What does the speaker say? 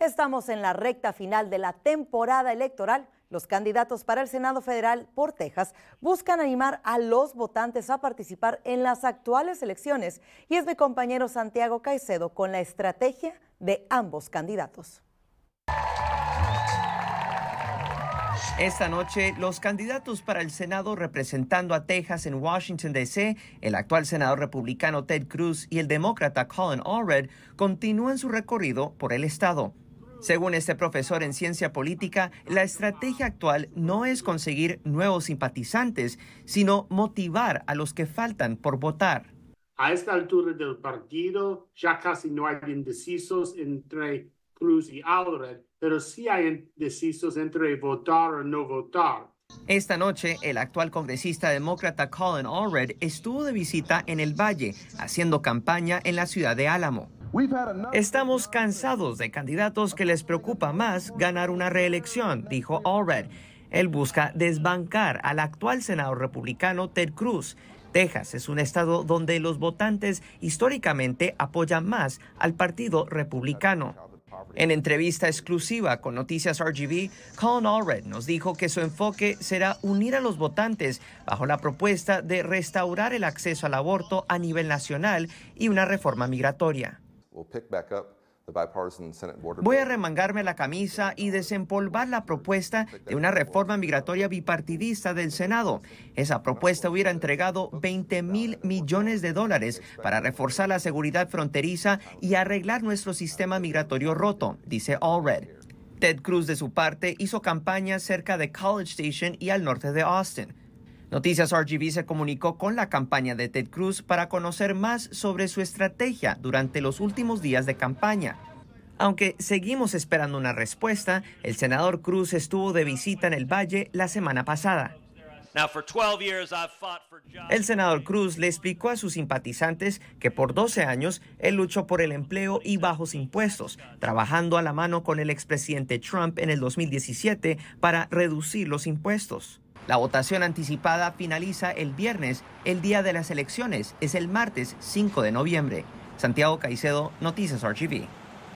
Estamos en la recta final de la temporada electoral. Los candidatos para el Senado Federal por Texas buscan animar a los votantes a participar en las actuales elecciones y es mi compañero Santiago Caicedo con la estrategia de ambos candidatos. Esta noche, los candidatos para el Senado representando a Texas en Washington, D.C., el actual senador republicano Ted Cruz y el demócrata Colin Allred, continúan su recorrido por el estado. Según este profesor en ciencia política, la estrategia actual no es conseguir nuevos simpatizantes, sino motivar a los que faltan por votar. A esta altura del partido ya casi no hay indecisos entre Cruz y Allred, pero sí hay indecisos entre votar o no votar. Esta noche, el actual congresista demócrata Colin Allred estuvo de visita en el Valle, haciendo campaña en la ciudad de Álamo. Estamos cansados de candidatos que les preocupa más ganar una reelección, dijo Allred. Él busca desbancar al actual senador republicano Ted Cruz. Texas es un estado donde los votantes históricamente apoyan más al Partido Republicano. En entrevista exclusiva con Noticias RGB, Colin Allred nos dijo que su enfoque será unir a los votantes bajo la propuesta de restaurar el acceso al aborto a nivel nacional y una reforma migratoria. Voy a remangarme la camisa y desempolvar la propuesta de una reforma migratoria bipartidista del Senado. Esa propuesta hubiera entregado 20 mil millones de dólares para reforzar la seguridad fronteriza y arreglar nuestro sistema migratorio roto, dice Allred. Ted Cruz, de su parte, hizo campaña cerca de College Station y al norte de Austin. Noticias RGB se comunicó con la campaña de Ted Cruz para conocer más sobre su estrategia durante los últimos días de campaña. Aunque seguimos esperando una respuesta, el senador Cruz estuvo de visita en el Valle la semana pasada. El senador Cruz le explicó a sus simpatizantes que por 12 años él luchó por el empleo y bajos impuestos, trabajando a la mano con el expresidente Trump en el 2017 para reducir los impuestos. La votación anticipada finaliza el viernes. El día de las elecciones es el martes 5 de noviembre. Santiago Caicedo, Noticias RGV.